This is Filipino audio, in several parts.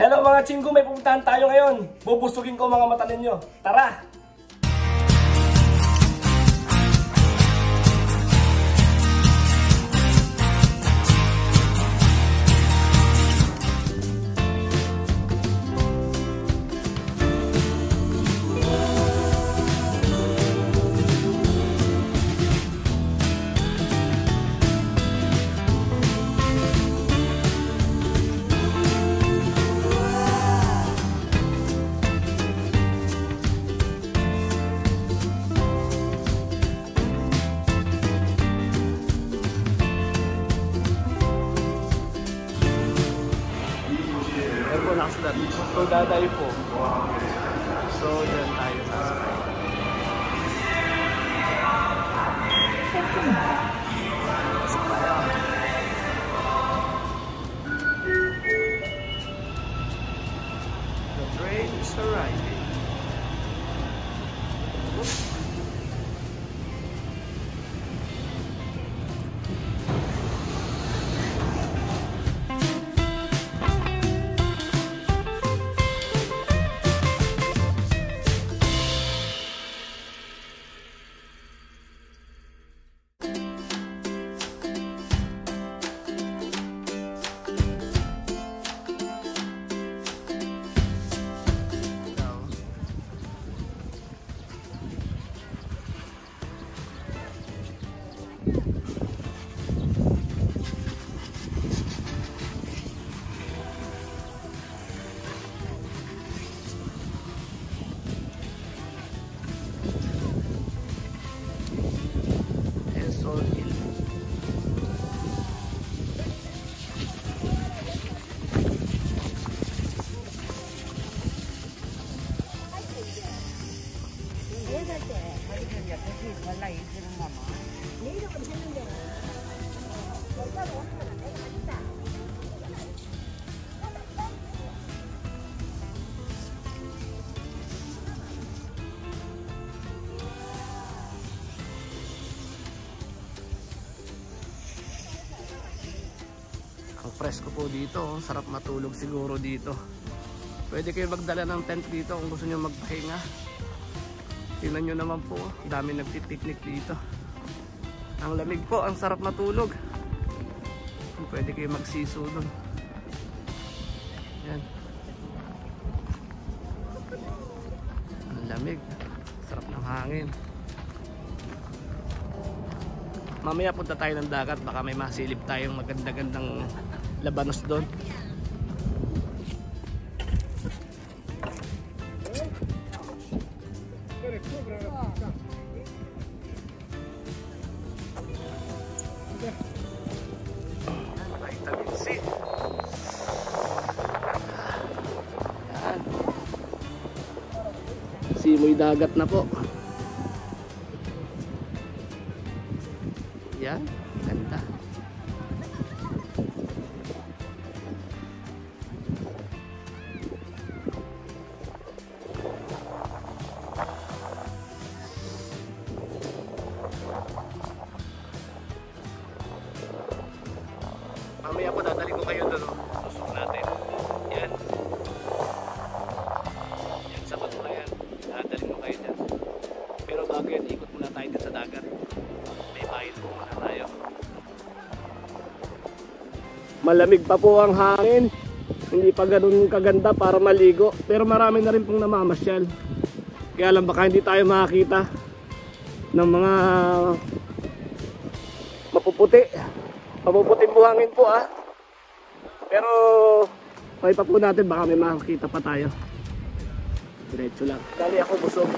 Hello mga chinggo, may pupuntahan tayo ngayon. Bubusugin ko mga mata ninyo. Tara! So, daday po. Ang presko po dito, oh. sarap matulog siguro dito. Pwede kayo magdala ng tent dito kung gusto nyo magpahinga. Tingnan nyo naman po, dami nagpipiknik dito. Ang lamig po, ang sarap matulog. Pwede kayo magsiso doon. Yan. Ang lamig. Sarap ng hangin. Mamaya punta tayo ng dagat, baka may masilip tayong maganda-gandang labanos doon. Vitamin C. Yan. Simoy dagat na po. Yan, Malamig pa po ang hangin. Hindi pa ganun kaganda para maligo. Pero marami na rin pong namamasyal. Kaya lang baka hindi tayo makakita ng mga mapuputi. Mapuputing buhangin po ah. Pero okay pa po natin baka may makakita pa tayo. Diretso lang. Dali ako busog.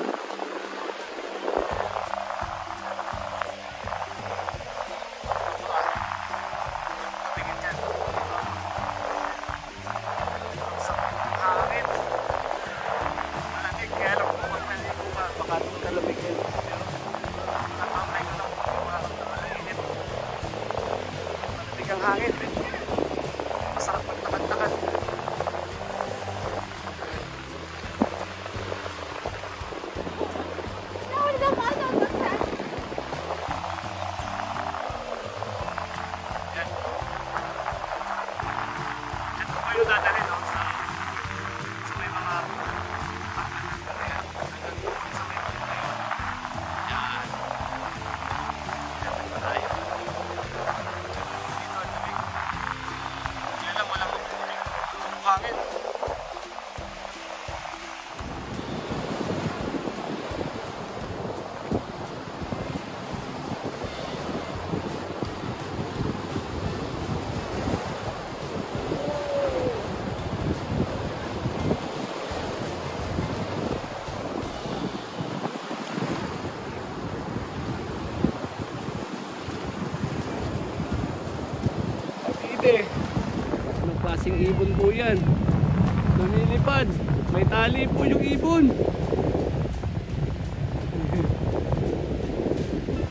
Kapite. Anong klaseng ibon po yan? Lumilipad. May tali po yung ibon.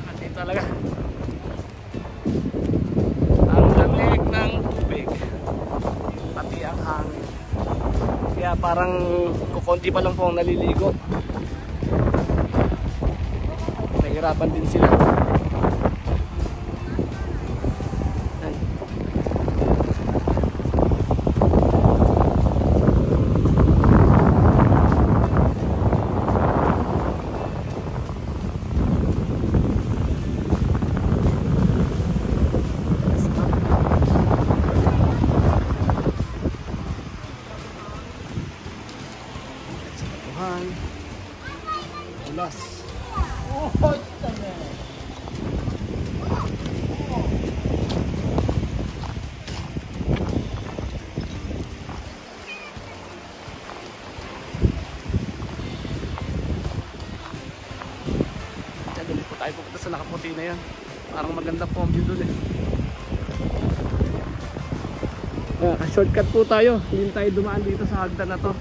Kasi talaga. Ang lamig ng tubig. Pati ang hangin. Kaya parang kukunti pa lang po ang naliligo. Nahirapan din sila. Ulas. Kaya dali po tayo pupunta sa nakaputi na yan. Parang maganda po ang view dun eh. Ah, shortcut po tayo. Hindi tayo dumaan dito sa hagdan na to.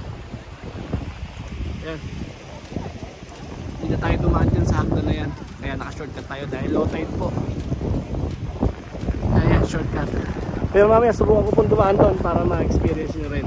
Yan. Tayo dumaan dyan sa hagdan na yan. Kaya naka-shortcut tayo dahil low tide po. Ayan, shortcut. Pero mamaya subukan ko pong dumaan doon para ma-experience nyo rin.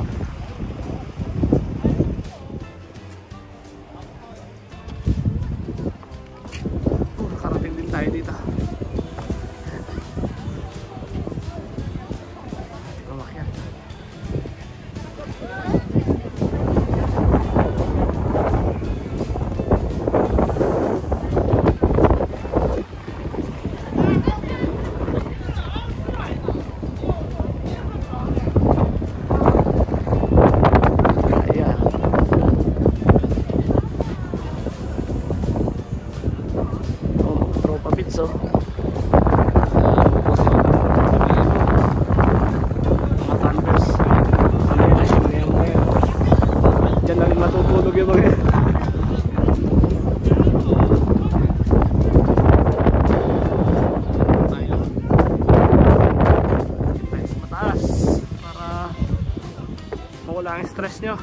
Nyo.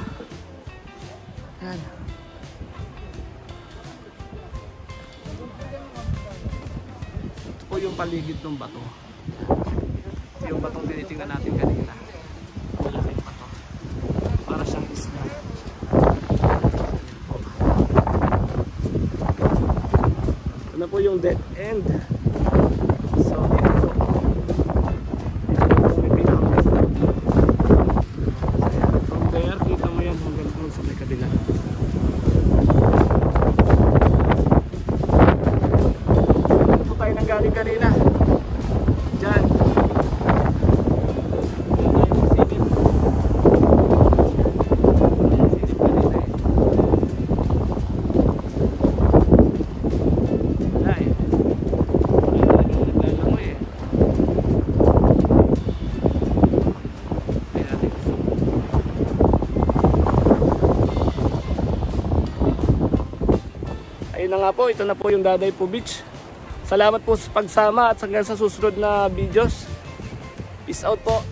Yan. Ito po yung paligid ng bato. Ito yung batong tinitingnan natin kanina. Malaking bato. Para siyang isla. Ito na po yung dead end. Ayun na nga po, ito na po yung Daday Po Beach. Salamat po sa pagsama at hanggang sa susunod na videos. Peace out po.